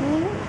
Hum.